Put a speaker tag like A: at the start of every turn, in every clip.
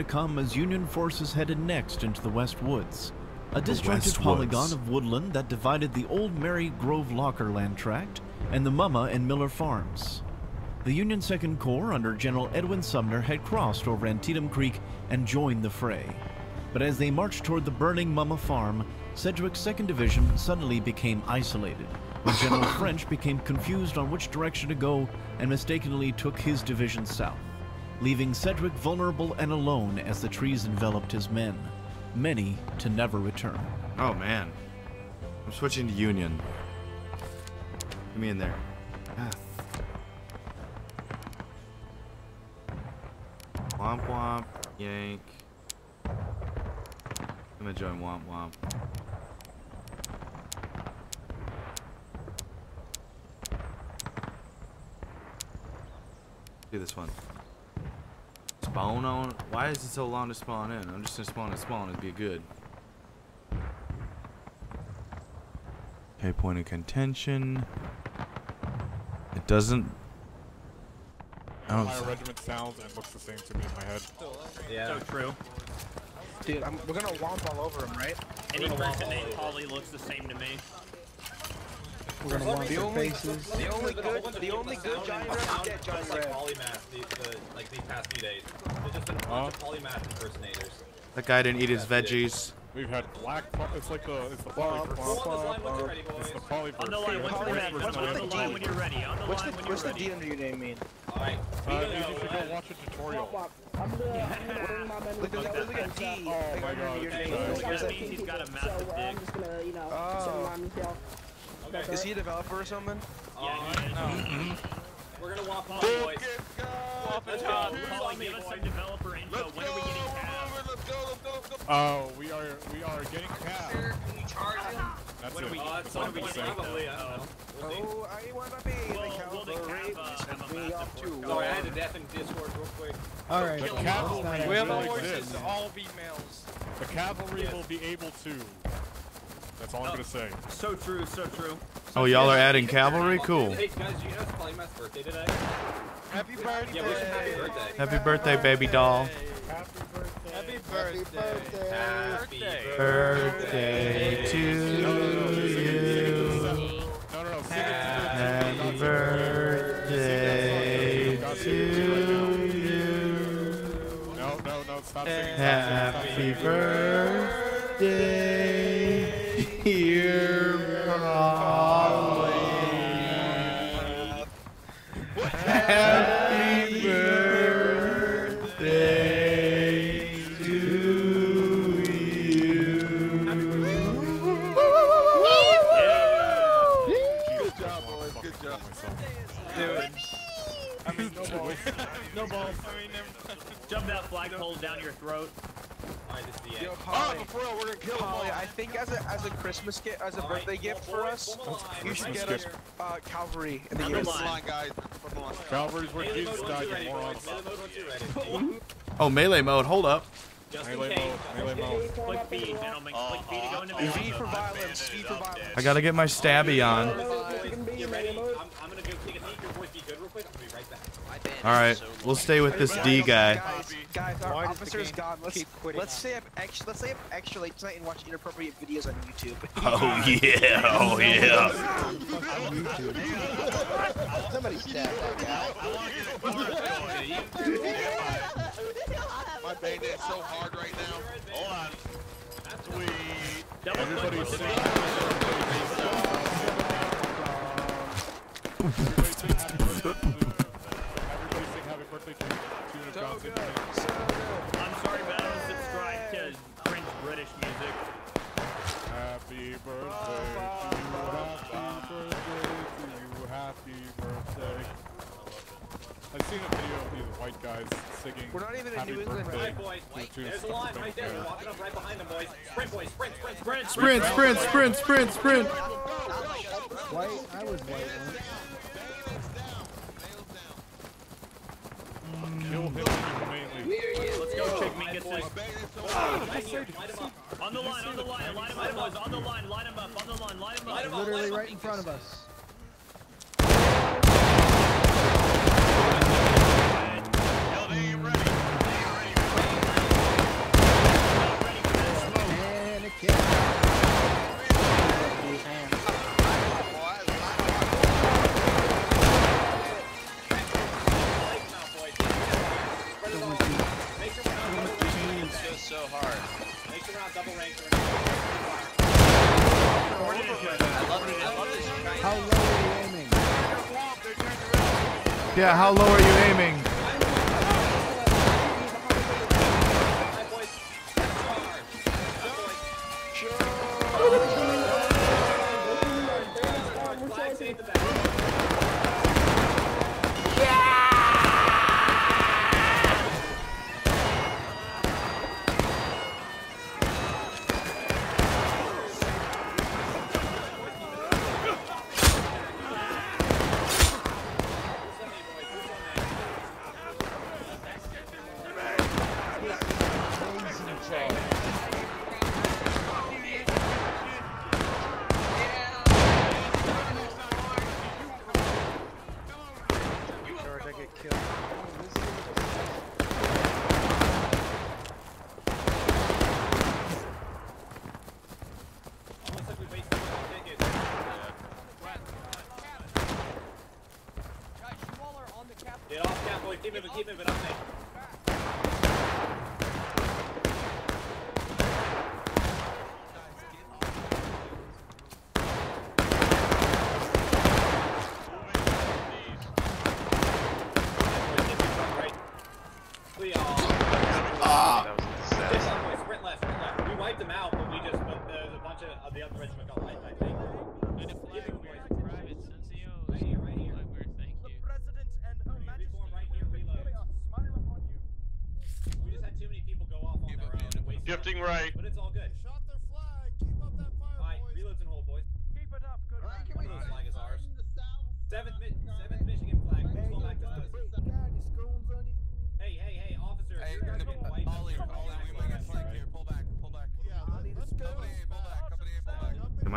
A: to come as Union forces headed next into the West Woods, a disjointed polygon
B: Woods.
A: of woodland that divided the old Mary Grove Locker land tract and the Mumma and Miller farms. The Union Second Corps under General Edwin Sumner had crossed over Antietam Creek and joined the fray. But as they marched toward the burning Mumma farm, Sedgwick's 2nd Division suddenly became isolated when General French became confused on which direction to go and mistakenly took his division south, leaving Sedgwick vulnerable and alone as the trees enveloped his men, many to never return.
B: Oh man. I'm switching to Union. Get me in there. Ah. Womp womp, yank. I'm gonna join Womp Womp. Do this one. Spawn on. Why is it so long to spawn in? I'm just gonna spawn and spawn. It'd be good. Okay, point of contention. It doesn't. I don't.
C: Fire regiment sounds and looks the same to me in my head.
D: Yeah.
E: So true.
F: Dude, I'm, we're gonna womp all over him, right?
E: Any person named Polly looks the same to me.
F: We're gonna womp
D: The
F: their
D: only-
F: faces.
D: The only good, the only
G: that
D: good giant
G: and
D: red is dead giant
G: just like polymath these, the, like these past few days. There's just a bunch of polymath impersonators.
B: That guy didn't eat his veggies.
C: We've had black. It's like the it's the
F: Womp,
C: polyverse.
G: on this line
F: womp,
G: you're ready, boys.
C: It's the polyverse.
E: On the line, what's the
C: Polyverse
E: line? What's the line when you're ready? On the
F: What's the
E: line when
F: what's the
E: you're
F: D under your name mean?
G: Alright.
C: Uh, you should go watch a tutorial.
F: Look, there's, there's like a D
C: Oh
F: thing
C: my
F: under
C: god.
F: your
C: it's
F: name.
C: nice.
E: That means he's got a massive dick.
F: Oh. Is he a developer or something?
E: Yeah,
G: We're gonna walk on,
E: Dude,
G: boys.
E: Let's go. Polly, give us some developer info. When are we getting tab?
C: Oh, we are we are getting cab. That's
E: When are
C: it.
E: we,
G: Uh, at
E: when are we
G: point,
E: getting
G: probably. I
E: tab?
G: don't know. We'll see.
F: Oh, I wanna be
E: Will,
F: the
E: will the
F: cavalry.
E: Cav uh, have a
F: Me
E: massive
F: off to
E: horsepower?
G: Sorry, I had to death in Discord real quick.
H: All right.
C: The
E: Kill
C: cavalry
E: them.
H: We have
C: will
H: a
C: exist.
D: all females.
C: The cavalry will be able to. That's all I'm gonna say.
E: Oh, so true, so true.
B: Oh, y'all are adding cavalry? Cool.
G: Hey guys, you know it's Polymath's birthday today?
D: Happy birthday.
G: Yeah, wish happy birthday.
B: Happy birthday, baby doll.
D: Happy birthday.
G: Happy
B: Birthday to you.
C: No, no, no. Sing it
B: Happy birthday to you.
C: No, no, no. Stop singing.
B: Happy birthday,
F: think as a as a Christmas gift, as a
G: Alright,
F: birthday gift for us,
G: form a line.
F: you should get us
C: gift.
F: uh, cavalry in the game.
E: line.
D: Line, guys. From the line.
C: Calvary's where Jesus died, you
G: ready,
C: morons.
G: boys. Melee mode once you're ready.
B: Oh, melee mode. Hold up.
G: Just in
C: Melee
G: case.
C: mode. Melee mode.
E: Click B, gentlemen. Click B to go into
F: V
E: melee
F: for
E: mode.
F: violence. V for violence.
B: I gotta get my stabby on.
G: Boys, get ready. I'm, I'm gonna go take a peek. Your boys be good real quick. I'll be right back.
B: All right, we'll stay with this D guy.
F: Guys, guys, our
D: Why does the
F: officer's
D: game
F: gone. Let's
D: keep quitting?
F: let's stay up extra. Let's stay up extra late tonight and watch inappropriate videos on YouTube.
B: Oh yeah, oh yeah.
H: Somebody stab that guy.
D: My bandit's so hard right now. Hold on. Sweet.
E: Double click
C: Everybody
E: with the
C: sing.
E: base.
C: Everybody sing happy birthday to- Everybody sing happy birthday to to
F: So
C: Johnson.
F: good, so good.
E: I'm sorry, but I don't subscribe to French British music.
C: Happy birthday to you. Happy birthday to you. Happy birthday. I've seen a video of these white guys singing.
F: We're not even in New England,
C: birthday
G: Alright, boys.
C: to- to
G: There's a line right there. We're walking up right behind them, boys. Sprint, boys. Sprint, sprint, sprint.
E: Sprint,
B: Sprint, sprint, sprint, sprint, sprint.
H: White, I was white once.
C: Kill him humanely.
E: Let's go, Chick
G: Boys.
E: Mingus. On the line, on the line, line him up. On the line, line him up, on the line, line him up.
H: Literally right in front of us.
I: How low are you aiming?
G: Yeah, how low are you aiming?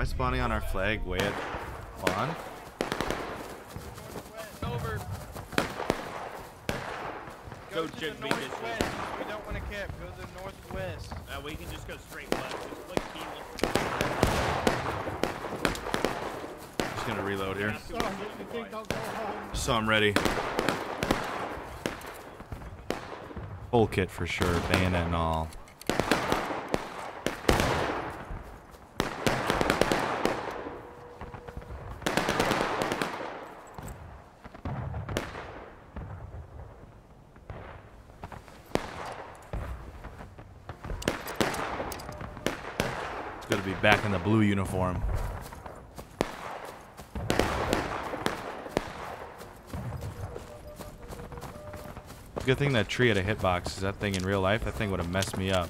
J: I
D: spawning on our flag way at on?
J: Over.
E: Go,
J: to the northwest. We don't want to camp. Go to the northwest.
E: That uh, way you can just go straight left. Just click key.
D: Just gonna reload here.
B: So
D: I'm ready. Full kit for sure, bayonet and all. to be back in the blue uniform. Good thing that tree had a hitbox, because that thing in real life, that thing would have messed me up.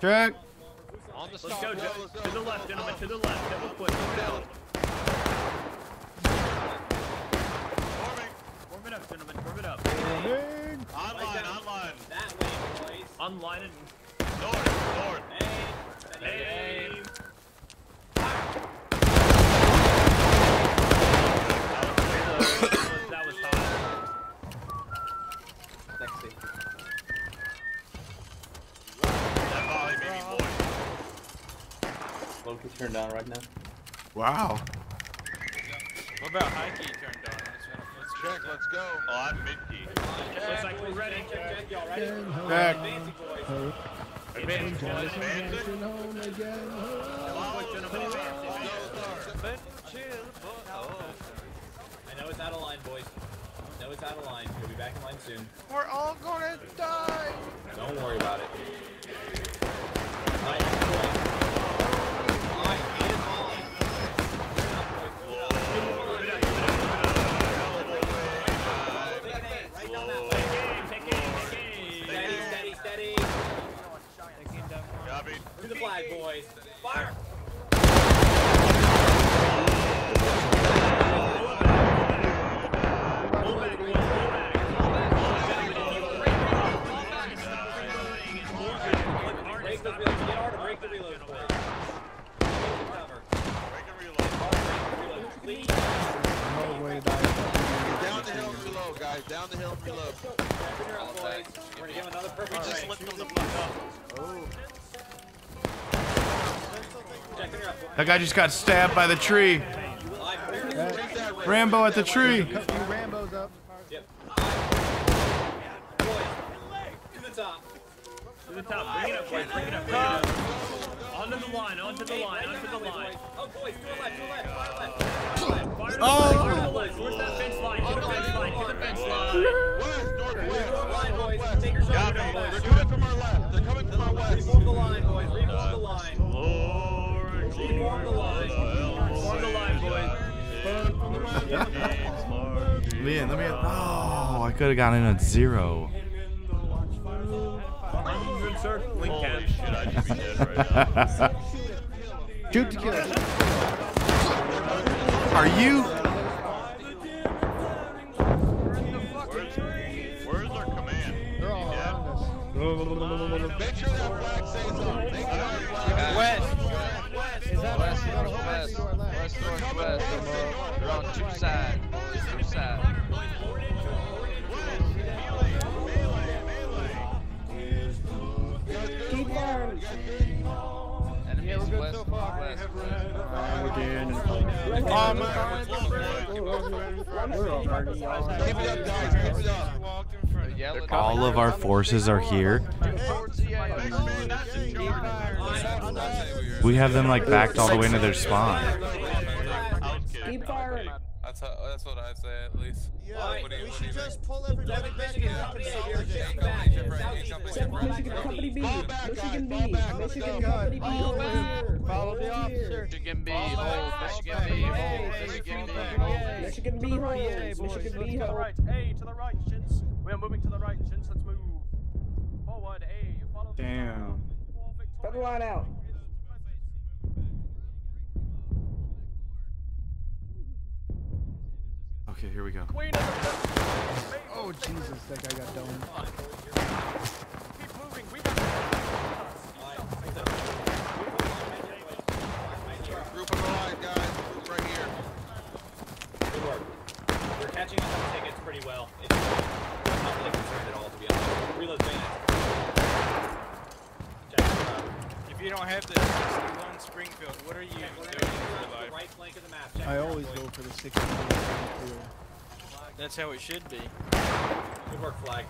K: Check.
I: On the
E: Let's go,
I: Joe,
E: Joe.
I: let's go.
E: To the left, gentlemen. To the left. Double quick.
I: Down.
D: Forming.
E: Form it up, gentlemen. Form it up.
H: Warning.
D: Online, online.
G: That way, boys.
E: Online and
D: North, north.
G: Hey.
E: aim.
D: Moist.
L: Loki turned on right now.
K: Wow.
J: What about high key turned on? Let's, uh, let's
I: Check, let's go.
D: Oh, I'm mid key.
E: Looks like we're ready.
G: Check, check, y'all ready?
K: Check.
G: Fancy boys.
E: Advance.
D: Advancing.
H: Home again.
G: I know it's out of line, boys. I know it's out of line. We'll be back in line soon.
I: We're all gonna die.
G: Don't worry about it. Down the
I: hill and reload.
G: Wrap it up, boys. We're gonna give another perfect
D: Just lift them the fuck up.
G: Checking her up, boys.
K: That guy just got stabbed by the tree.
G: Live clear.
I: Take that, Ray.
K: Rambo at the tree.
H: Rambo's up.
G: To the top.
E: To the top. Bring it up, boys. Bring it up. Bring it up. Onto the line. Onto the line. Onto the line.
G: Oh, boys. To the left. To the left. Fire left. Fire left.
E: Fire to the
K: Oh!
E: left. Fire to the left. Towards that fence line. To the fence line. To the fence line.
I: West, northwest.
G: Line, boys. Take your shot. Boys.
I: They're coming from our left. They're coming from our west.
G: Reform the line, boys. Reform the line.
D: Lord,
G: Reform the line.
E: Form the line, boys.
K: Man, let me. Oh, I could have gotten in at zero.
E: Circling
D: Holy
E: cap.
D: shit, I should be dead right now.
H: Shoot to kill.
K: Are you?
D: Where's, where's our command?
H: They're all around us.
I: Up.
J: They're yelling
K: All of our forces are here.
J: towards the edge.
K: We have them like backed all the way into their spawn.
D: I was kidding.
H: Keep firing.
J: That's, how, that's what I'd say at least.
I: Yeah,
J: What do you-
I: we should just pull everybody
G: Seventh
I: back
G: Michigan Michigan
H: Michigan Company B.
I: Fall back,
H: Michigan
I: guys.
H: B.
I: Fall back.
H: Michigan
I: go.
H: Company B.
I: Fall
H: over
I: back. Follow the officer.
J: Michigan B,
I: Fall
J: hold. Michigan B, hold. Michigan B,
I: fall back.
J: hold.
H: Michigan B. hold. Michigan B. hold.
E: Hey, to the right, shins. We are moving to the right, shins. Let's move. Forward, hey. Follow the
H: Damn. Cut line out.
K: Okay, here we go.
H: Oh Jesus, that guy got domed.
E: Keep moving. We got
I: Group on the line, guys. Group right here.
G: Good work. We're catching up on tickets pretty well. It's not really concerned at all, to be honest. Reload's finished. Check it out.
J: If you don't have the 61 Springfield, what are you doing in
G: gonna
J: real
G: go to the
J: life?
G: right flank of the map.
H: I always go for the 60.
J: That's how it should be.
G: Good work, flag.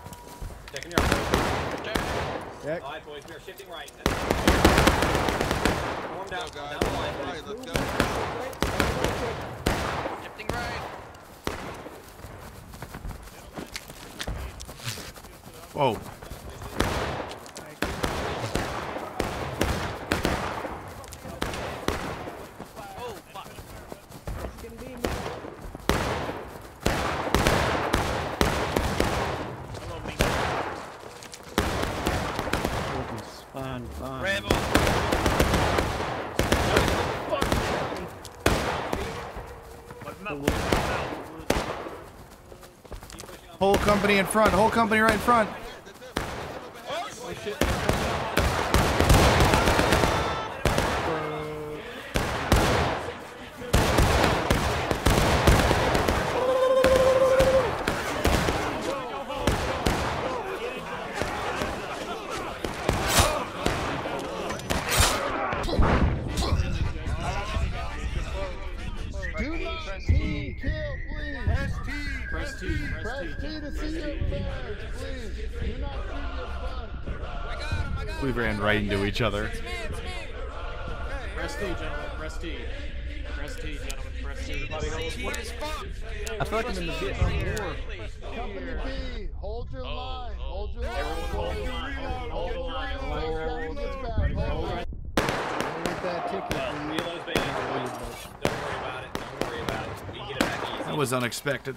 G: Checking your right.
H: Check.
G: Alright, boys, we are shifting right. Form down.
I: Go, guys.
G: Down the line,
I: Right, let's go.
J: Shifting right.
K: Whoa.
J: Oh, fuck.
H: Focus. Fine, fine.
J: Rambo.
B: Whole company in front. Whole company right in front.
L: Oh, Do Press T.
C: Press T
L: to see your buds, please. Do not see your buds.
B: We ran right into each other.
C: Press T, gentlemen. Press T. Press T, gentlemen. Press T.
H: I feel like I'm in the Vietnam War.
L: Company B, hold your oh, line. Oh. Hold your line. Hold your line. Hold your line. Hold your line. Hold your line.
H: With that ticket,
G: Well, reload's been Don't worry about it. Don't worry about it. We can get it back easy.
B: That was unexpected.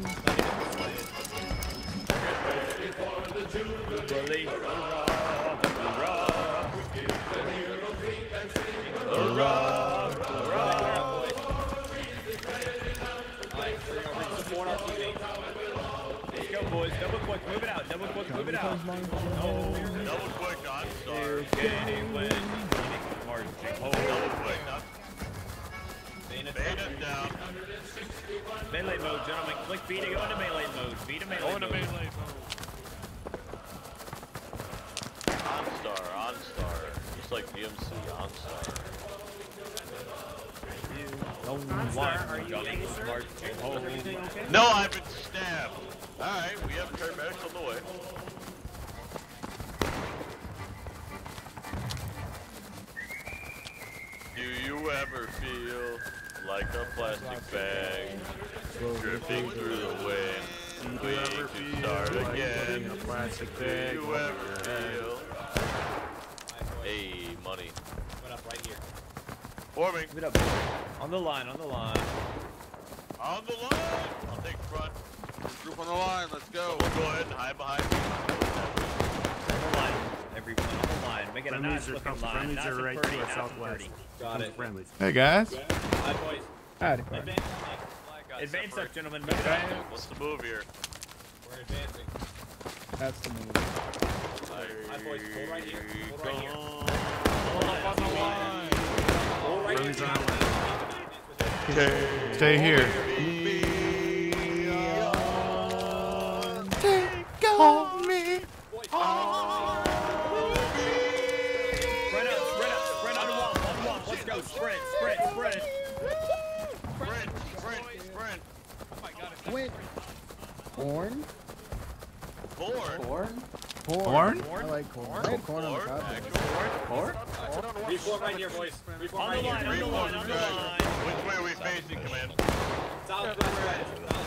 E: quick. Move it out. Double quick. Move it out. No.
D: Oh, double quick, I'm sorry.
E: Getting when marching.
D: Oh, double quick, not. Bayonets down.
E: Melee mode, gentlemen. Click B to go into melee mode. B to melee
C: Go into
E: mode.
C: melee
D: OnStar, OnStar. Just like DMC, OnStar.
E: One, are you marching oh. home.
D: No, I've been stabbed. Alright, we have paramedics feel like a plastic bag drifting through the wind, waiting to start again? Do you ever feel? Hey, money.
G: Went up right here.
D: Forming.
E: Move it up. On the line, on the line.
D: On the line. I'll take front.
I: Group on the line, let's go.
D: We'll go ahead and hide behind me.
E: On the line. Everyone on the line. Make nice looking line.
C: friendlies
E: Nice
C: are
E: and
C: right to
E: pretty,
C: our southwest.
E: pretty.
G: Got it.
C: Friendlies.
B: Hey guys.
G: Hi, boys.
H: Howdy.
G: Advance.
E: Advance up, gentlemen. Move.
D: What's the move here?
G: We're advancing.
H: That's the move.
G: Hi, boys. Hold right here. Hold right here.
D: Hold
G: up on the line. Hold right
C: Friendlies
G: here.
C: are on line.
B: Stay here.
E: Sprint.
H: Quint. Corn?
D: Born.
H: Corn?
B: Corn?
H: I like corn. I like corn on the
D: Born.
H: cob.
D: Actual
H: Corn?
G: Reform right here, boys. Reform right here.
E: on the line, on the line.
D: Which way are we facing, Command?
G: Southwest.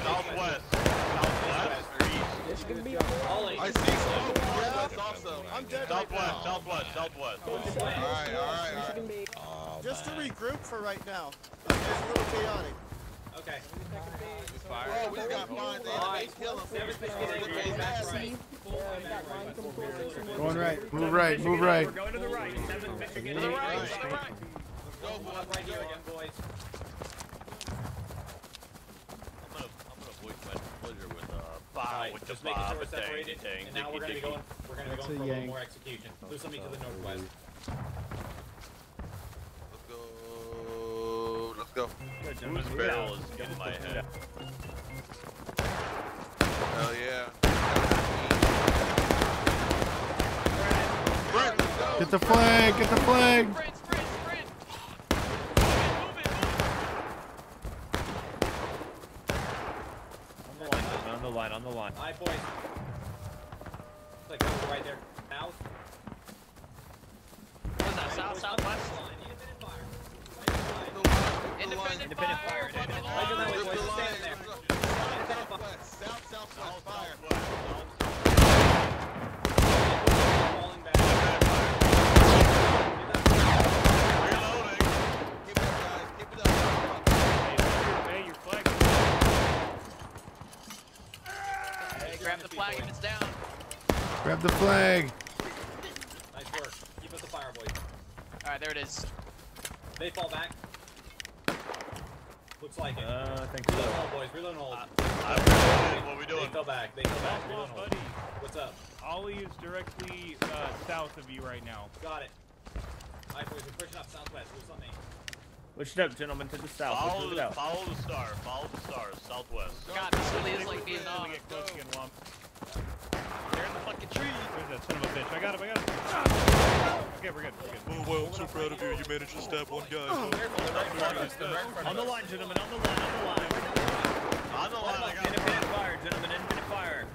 D: Southwest. Southwest.
G: Ollie.
I: I see smoke. Northwest also. I'm dead right
D: Southwest,
I: now.
D: southwest, southwest.
I: Alright, alright, alright.
M: Just to regroup for right now. It's a little chaotic.
G: Okay.
I: Oh, we got fine there. They kill him.
G: Seventh is getting ready. Right.
H: Going right.
B: Move right, move right.
E: We're going to the right. Seventh Michigan.
I: To the right.
G: Let's go, boys. Right here again, boys.
D: I'm gonna, I'm gonna voice my displeasure with uh, Bob,
G: Alright,
D: with the
G: just making sure we're
D: a dang,
G: separated,
D: dang,
G: and now we're gonna be going. We're gonna be going for a little more execution. Loose me to the northwest.
I: Go. Let's go.
E: Good, gentlemen.
D: Whose barrel is in my head?
I: Hell yeah. Let's go.
B: Get the flag, get the flag.
J: Sprint, sprint, sprint. Move it, move it.
E: On the line, gentlemen, on the line, on the line.
G: Alright, boys. It's like over right there. South.
J: What's that? South, southwest.
G: Independent fire.
J: Independent fire. Independent
G: Right
J: fire.
G: there, boys. Just stand there.
I: Southwest, southwest.
N: Grab the flag and it's down.
B: Grab the flag.
G: Nice work. Keep up the fire, boys.
N: All right, there it is.
G: They fall back. Looks like it.
E: Uh, I think so.
G: Reload and hold, boys. Reload and hold.
D: I'm reloading. What we doing?
G: They
D: doing?
G: fell back. They fell back. Reload and hold.
C: buddy.
G: What's up?
C: Ollie is directly uh, south of you right now.
G: Got it. Alright, boys. We're pushing up southwest. Who's on me?
E: Push it up, gentlemen, to the south.
D: Follow the,
E: out.
D: follow the star. Follow the stars. Southwest.
N: God, this really is like Vietnam.
C: Get close again, Womp.
N: They're in the fucking tree.
C: Where's that son of a bitch? I got him, I got him. Okay, we're good, we're good.
I: Oh, well, I'm so proud of you. You managed to stab one guy. Oh.
E: On the line, gentlemen, on the line, on the line.
D: On the line, I got
E: Independent fire, gentlemen, independent fire.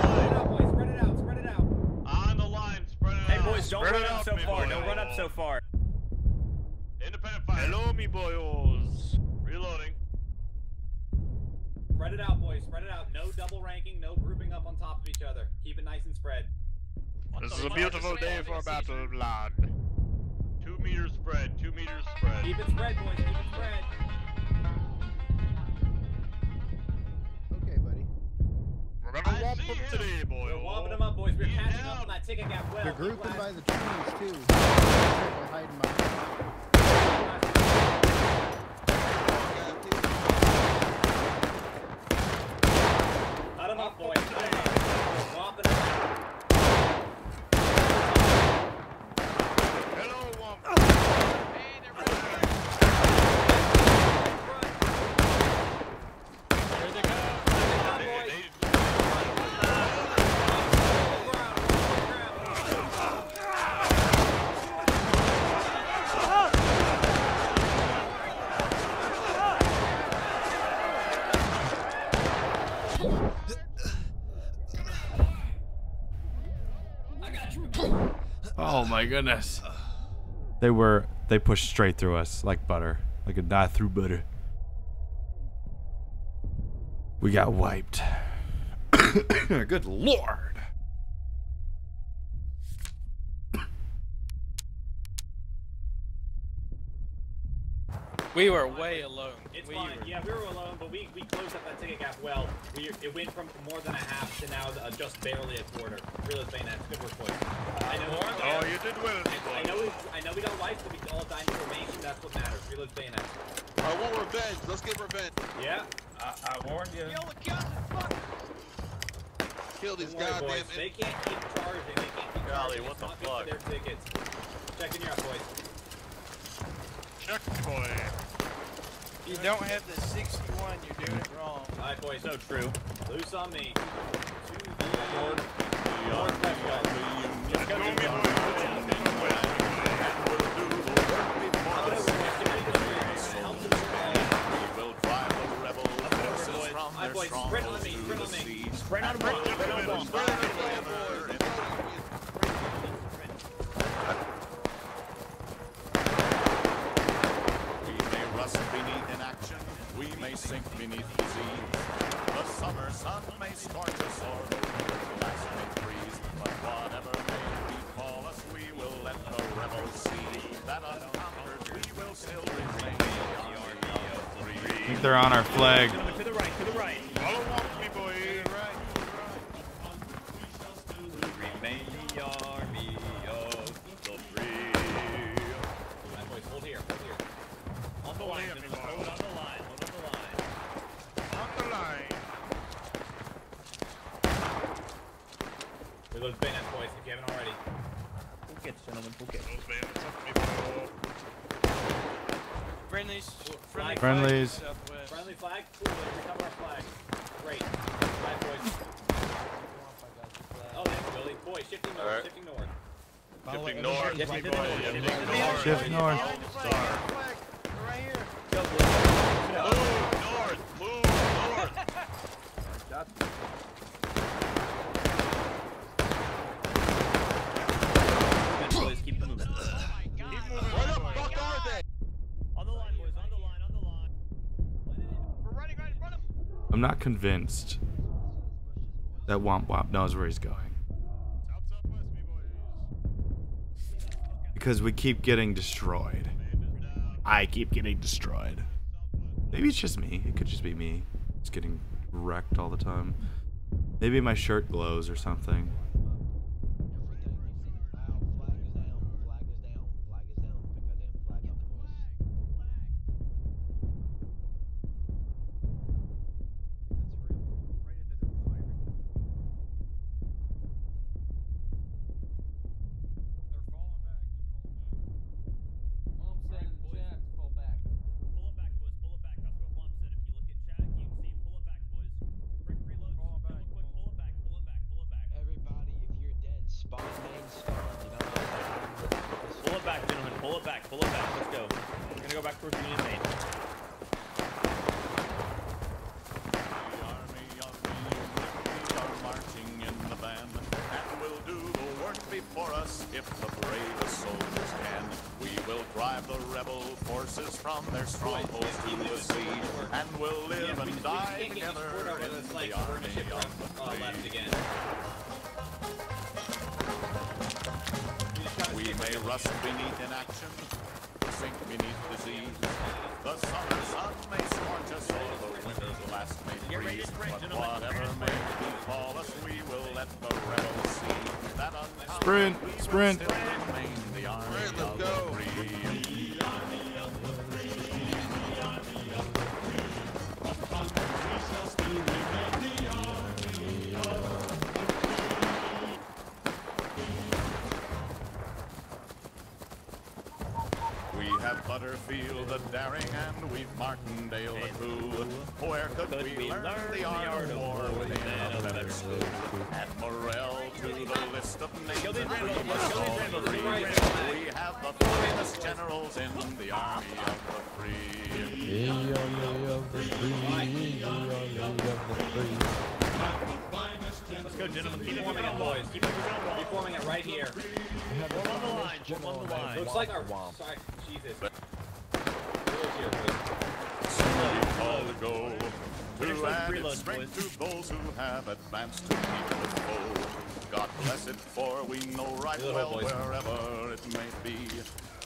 G: Spread it out, boys. Spread it out. Spread it out.
D: On the line. Spread it
E: Hey,
D: out.
E: boys, don't
D: Spread
E: run up so far.
D: boy.
E: Don't run up so far.
D: Independent fire.
C: Hello, me boyos.
D: Reloading.
G: Spread it out, boys. Spread it out. No double ranking. No grouping up on top of each other. Keep it nice and spread.
D: This is a beautiful day for a battle, lad. Two meters spread. Two meters spread.
G: Keep it spread, boys. Keep it spread.
L: Okay, buddy.
D: Remember one from today, boy.
G: We're wobbing them up, boys. We're catching up on that ticket gap well.
L: They're
G: Keep
L: grouping by the trees too. They're hiding behind.
G: Cut them up, boys. Cut 'em up. We're wobbing them up.
D: Hello, Womp.
N: Hey, they're running.
B: Oh my goodness. They were they pushed straight through us like butter, like a die through butter. We got wiped. Good lord.
J: We were way alone.
G: It's
J: we
G: fine.
J: were-
G: Yeah, we were alone, but we, we closed up that ticket gap well. We, it went from more than a half to now uh, just barely a quarter. Real estate net. Good work, boys. I know.
D: Oh, you did well, me
G: I know. We, I know we got wiped, but we all died in formation. That's what matters. Real estate net.
I: I want revenge. Let's get revenge.
G: Yeah.
E: I, I warned you.
I: Kill these
G: Don't worry,
I: goddamn.
G: boys. They can't keep charging. They can't keep
D: Golly,
G: charging.
D: what
G: it's
D: the
G: not good
D: fuck?
G: for their tickets. Checking you out, boys.
D: Check, boy.
J: You don't have the 61, you're doing it wrong.
G: All right, boys.
E: So true.
G: Loose on me. To the north. Northwest, guys.
D: Let's go, me boy. We will drive the rebel forces from
G: All right,
D: their
G: boys. Sprint on me.
D: strongholds
G: Sprint
D: to
G: on
D: the
G: me.
D: sea.
E: Spread out a bomb. Spread out a bomb.
O: We may rust beneath inaction, we beneath disease. The summer sun may scorch us or the but whatever may befall us, we will let the rebels see that unconquered we will still remain the
B: I think they're on our flag.
E: Gentlemen, to the right, to the right.
D: Follow Womp, me boy.
E: Remain the army of the free.
G: All right, boys. Hold here. Hold here.
E: On the line, gentlemen. Hold on the line. Hold on the line.
D: On the line.
G: Reload. If you haven't already.
E: Full kits, gentlemen. Full kits.
D: Those bandits up, me boy.
J: Friendlies. Friendly
B: Friendlies.
J: flag,
G: Friendly flag. Cool. Boys. Recover our flag. Great. All right, boys. Oh, thanks, Billy. Boy, shifting north.
D: Alright.
G: Shifting north.
D: Shifting north,
E: Shifting
D: me
E: to the
D: boy.
E: north,
D: Shifting
E: shifting to the
D: north.
B: Shift north.
I: Behind the flag. Behind the flag. They're right here.
D: Move north. Move north.
E: Boys, keep moving.
I: Where the fuck are they?
E: On the line, boys. On the line. On the line.
I: We're running right in front of them.
B: I'm not convinced that Womp Womp knows where he's going. Because we keep getting destroyed. I keep getting destroyed. Maybe it's just me. It could just be me.
K: just getting wrecked all the time. Maybe my shirt glows or something.
E: It back. Pull it back. Let's go. We're gonna go back towards Union Main.
O: We are marching in the van, and will do the work before us if the bravest soldiers can. We will drive the rebel forces from their strongholds to the sea, and will live and die together in the army of the free.
G: again.
O: We may rust beneath Martindale the crew. Where could, could we, we, learn, the art of war within a better school? To the list of names let's. We have the finest generals in the army of the free.
E: The army of the free,
G: the
E: army
G: of
E: the
G: free. Let's go, gentlemen.
E: Keep forming it, boys.
G: Keep forming it right here.
E: Form on the line. Form on the line.
G: Looks like our... Sorry. Jesus. Here,
O: go to
E: those
O: add its strength
E: boys.
O: to those who have advanced to meet the foe. God bless it, for we know right
G: Little
O: well
G: boys.
O: wherever it may be,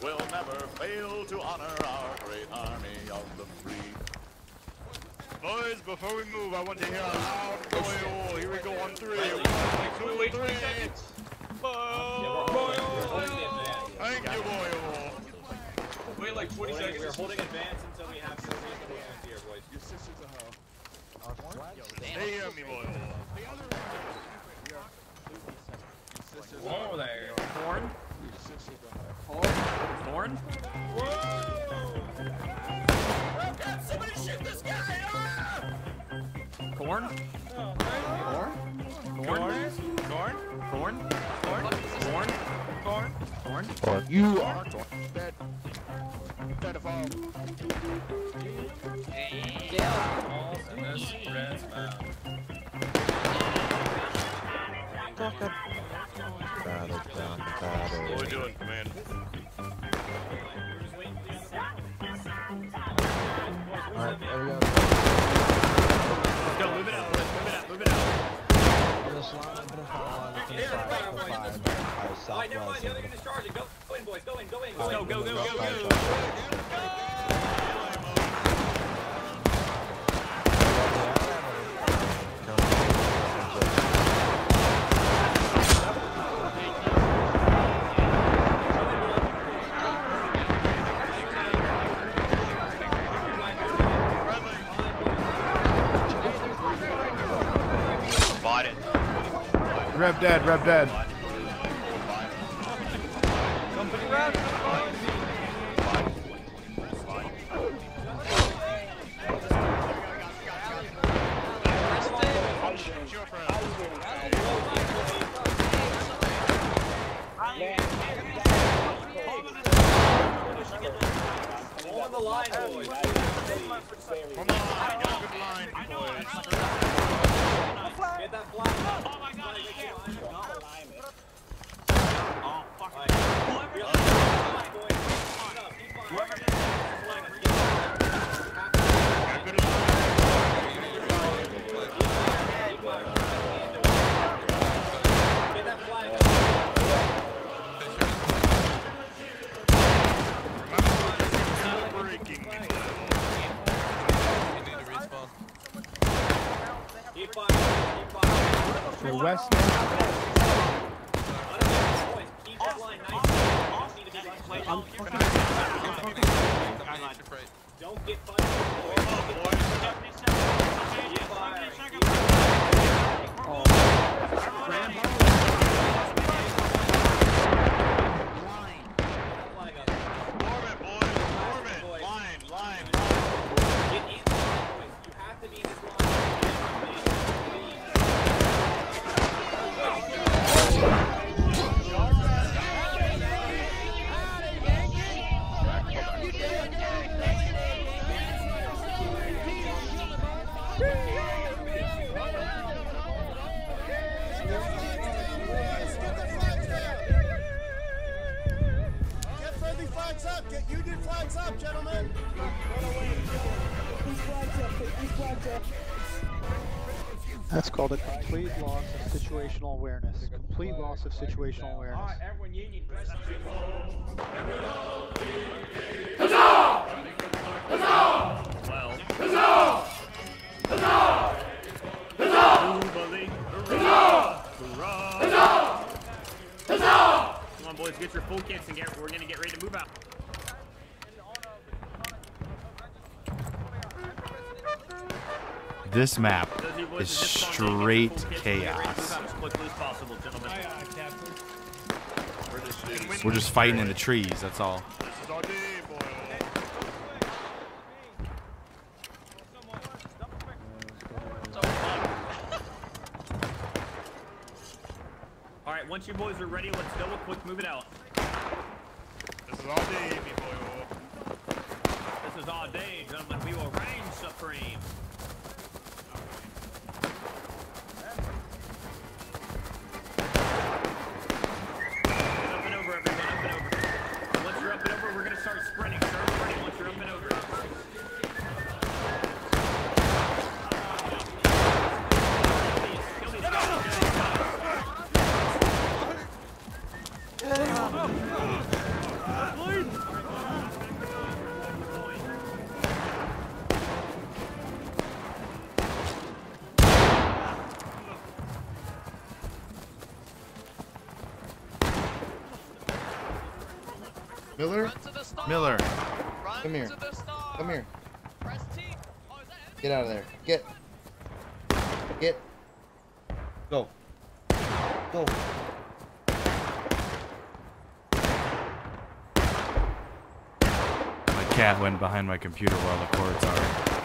O: we'll never fail to honor our great army of the free.
C: Boys, before we move, I want to hear a loud boy. Oh, here we go on three. One, two, three. Boy. Thank you, boy. Oh.
E: Wait like 20
G: Holding, we're holding advance until we have some reasonable units here, boys.
C: Your sisters are hoe. Stay here, me boy.
E: Whoa there. Corn?
C: Your sisters are hoe.
E: Corn?
N: Somebody shoot this guy!
E: Corn? Corn? Corn? Corn? Corn? Corn? Corn? Corn? Corn? Corn?
L: You are dead. Dead of all.
D: What are we doing, command?
J: Alright, there we go.
E: Let's go, move it out. Move it out, move it out.
J: On this line, I'm gonna follow on the
G: Here,
J: side,
G: fire,
J: the
G: boys.
J: five, uh,
G: Alright, never mind.
J: southwest.
G: The other unit's charging. Go, go in, boys. Go in, go in.
E: Let's go, go, go, go, go.
K: Rev dead, rev dead.
G: All on the line, boys.
C: Come on, get a good line, boys.
G: Get that flag. Oh my god,
C: Breaking.
P: West.
D: Don't get
M: Get
P: called a complete loss of situational awareness. Complete loss of situational awareness.
D: everyone union dress
E: Come on, boys, get your full kits and get, we're gonna get ready to move out.
G: This map
E: Those of you boys
G: is
E: that just spawned in, get your
G: straight
E: full kits, we're gonna get ready to move
G: chaos.
E: out as quickly as possible, gentlemen.
G: We're just fighting in the trees, that's all.
K: This is our day, boy.
E: All right, once you boys are ready, let's double quick move it out.
K: This is our day, boy.
E: This is our day, gentlemen. We will reign supreme.
B: Miller?
G: Miller.
B: Come here. Come here. Get out of there. Get. Get. Go. Go.
G: My cat went behind my computer while the cords are.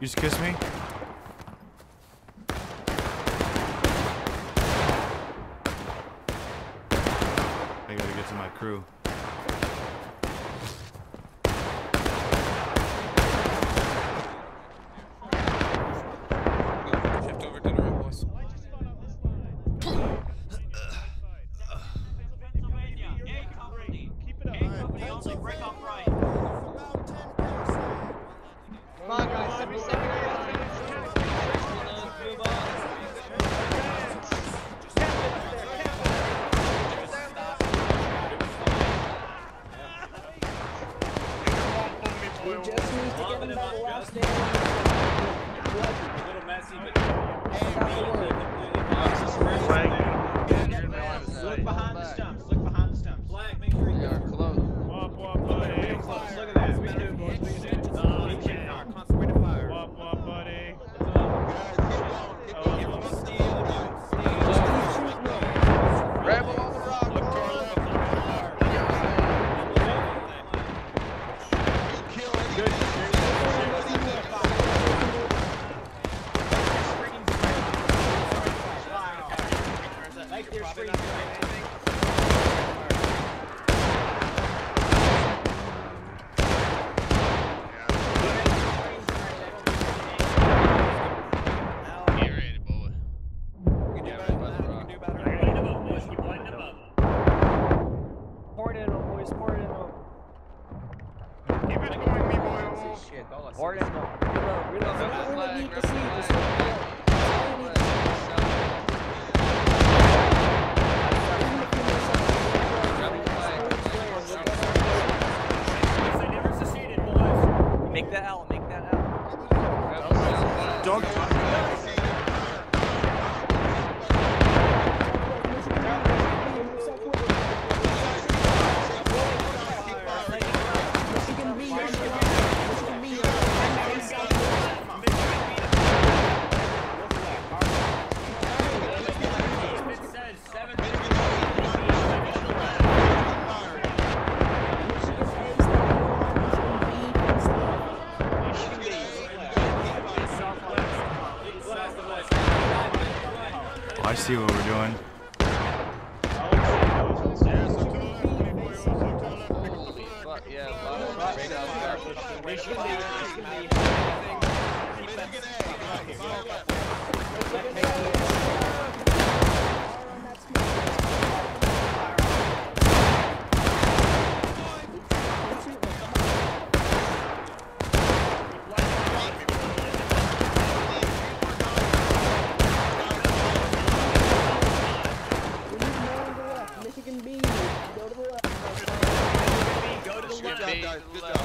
G: You just kiss me? I gotta get to my crew.
I: See what we're doing.
H: Michigan B, go to the left.
G: Go to the left.
Q: Good job, guys. Good job.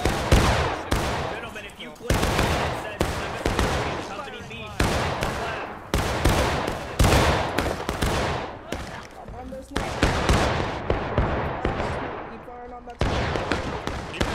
G: Gentlemen, if you click that says Company B,
H: On this one. Keep firing on that
G: Keep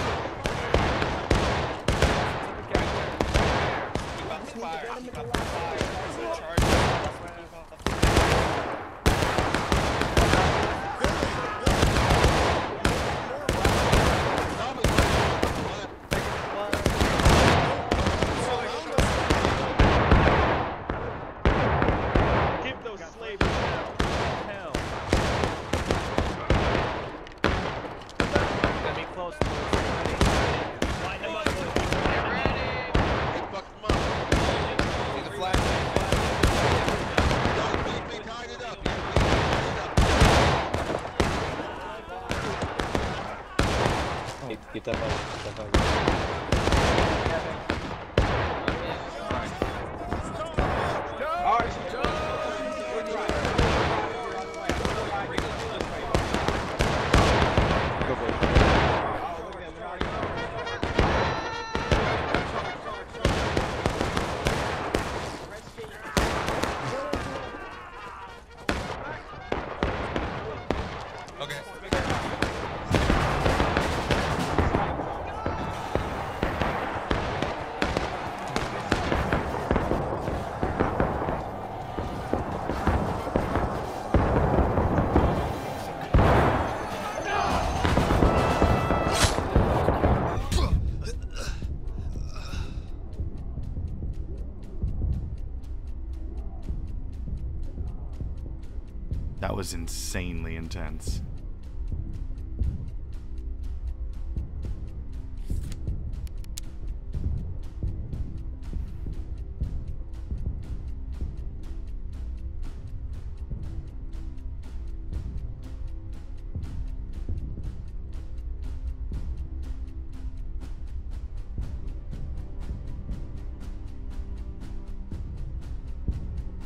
I: was insanely intense.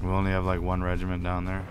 I: We only have like one regiment down there.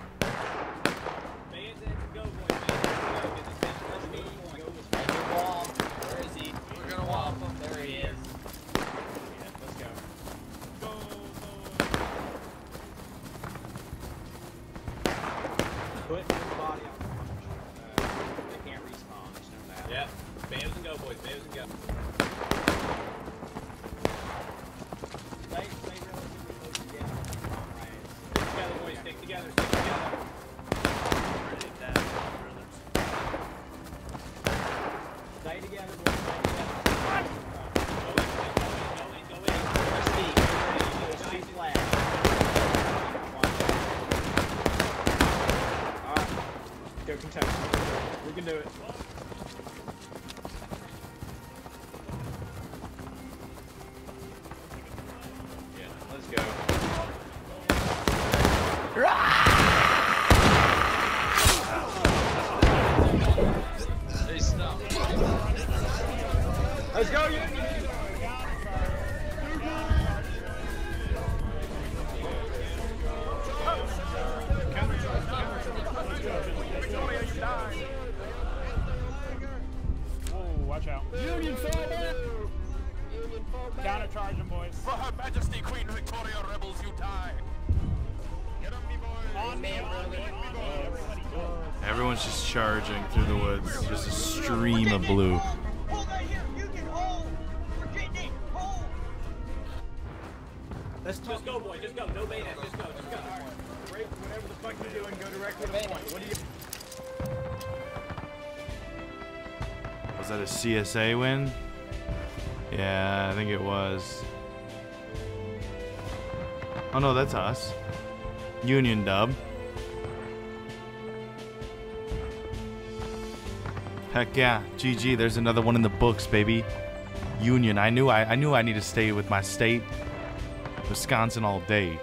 G: Let's go. Let's go,
C: you!
G: Go, boy. Just go. No bait. Just go. Just go. Break whatever the fuck you're doing. Go directly to the point. What do you?
B: Was that a CSA win? Yeah, I think it was. Oh no, that's us. Union dub. Heck yeah, GG. There's another one in the books, baby. Union. I knew I, I knew I need to stay with my state, Wisconsin, all day.